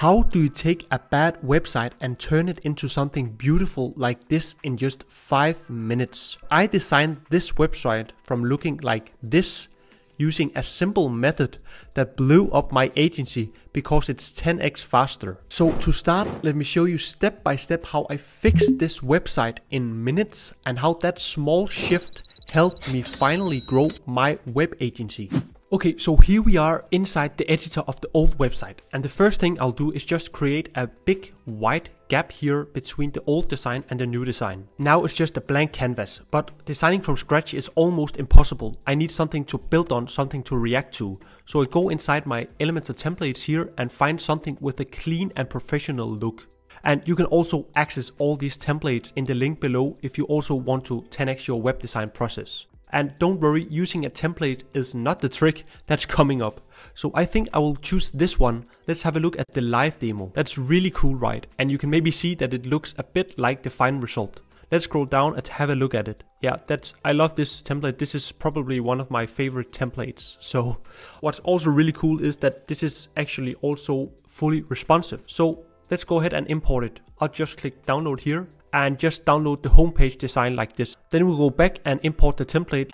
How do you take a bad website and turn it into something beautiful like this in just 5 minutes? I designed this website from looking like this using a simple method that blew up my agency because it's 10x faster. So to start, let me show you step by step how I fixed this website in minutes and how that small shift helped me finally grow my web agency. Okay, so here we are inside the editor of the old website. And the first thing I'll do is just create a big white gap here between the old design and the new design. Now it's just a blank canvas, but designing from scratch is almost impossible. I need something to build on, something to react to. So I go inside my Elementor templates here and find something with a clean and professional look. And you can also access all these templates in the link below if you also want to 10x your web design process. And don't worry, using a template is not the trick that's coming up. So I think I will choose this one. Let's have a look at the live demo. That's really cool, right? And you can maybe see that it looks a bit like the final result. Let's scroll down and have a look at it. Yeah, that's I love this template. This is probably one of my favorite templates. So what's also really cool is that this is actually also fully responsive. So let's go ahead and import it. I'll just click download here and just download the homepage design like this. Then we go back and import the template.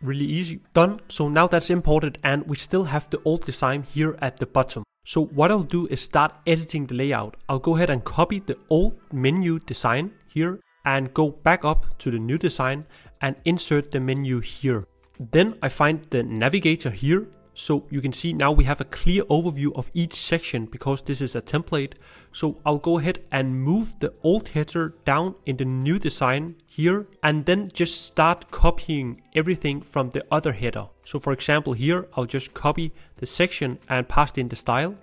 Really easy. Done. So now that's imported and we still have the old design here at the bottom. So what I'll do is start editing the layout. I'll go ahead and copy the old menu design here and go back up to the new design and insert the menu here. Then I find the navigator here so you can see now we have a clear overview of each section because this is a template. So I'll go ahead and move the old header down in the new design here and then just start copying everything from the other header. So for example here I'll just copy the section and paste in the style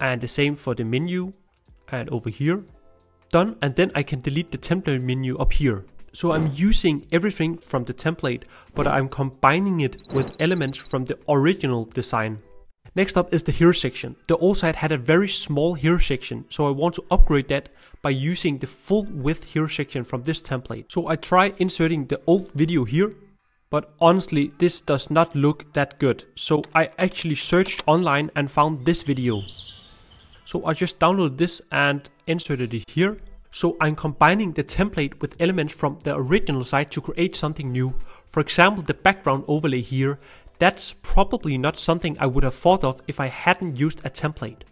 and the same for the menu and over here. Done and then I can delete the template menu up here. So I'm using everything from the template, but I'm combining it with elements from the original design. Next up is the hero section. The old site had a very small hero section, so I want to upgrade that by using the full width hero section from this template. So I try inserting the old video here, but honestly this does not look that good. So I actually searched online and found this video. So I just downloaded this and inserted it here so I'm combining the template with elements from the original site to create something new. For example, the background overlay here, that's probably not something I would have thought of if I hadn't used a template.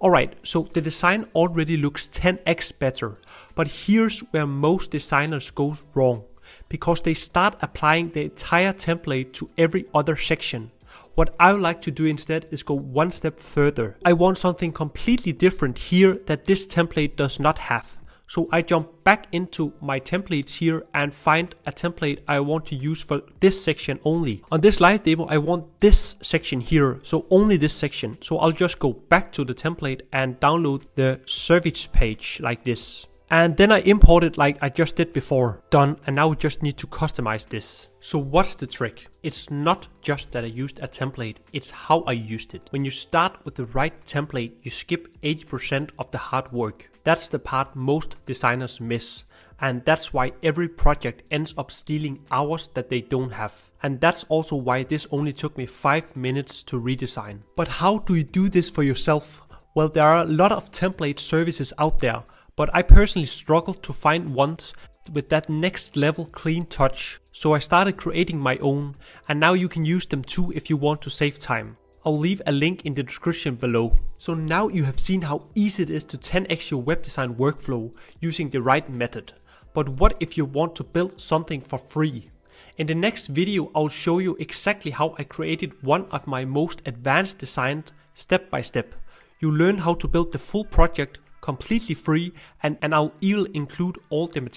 Alright, so the design already looks 10x better, but here's where most designers go wrong, because they start applying the entire template to every other section. What I would like to do instead is go one step further. I want something completely different here that this template does not have. So I jump back into my templates here and find a template I want to use for this section only. On this live demo, I want this section here, so only this section. So I'll just go back to the template and download the service page like this. And then I import it like I just did before. Done. And now we just need to customize this. So what's the trick? It's not just that I used a template, it's how I used it. When you start with the right template, you skip 80% of the hard work. That's the part most designers miss. And that's why every project ends up stealing hours that they don't have. And that's also why this only took me 5 minutes to redesign. But how do you do this for yourself? Well, there are a lot of template services out there, but I personally struggled to find ones with that next level clean touch. So I started creating my own, and now you can use them too if you want to save time. I'll leave a link in the description below. So now you have seen how easy it is to 10x your web design workflow using the right method. But what if you want to build something for free? In the next video I'll show you exactly how I created one of my most advanced designs step by step. You learn how to build the full project completely free and, and I'll even include all the material